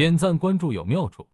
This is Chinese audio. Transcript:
点赞关注有妙处？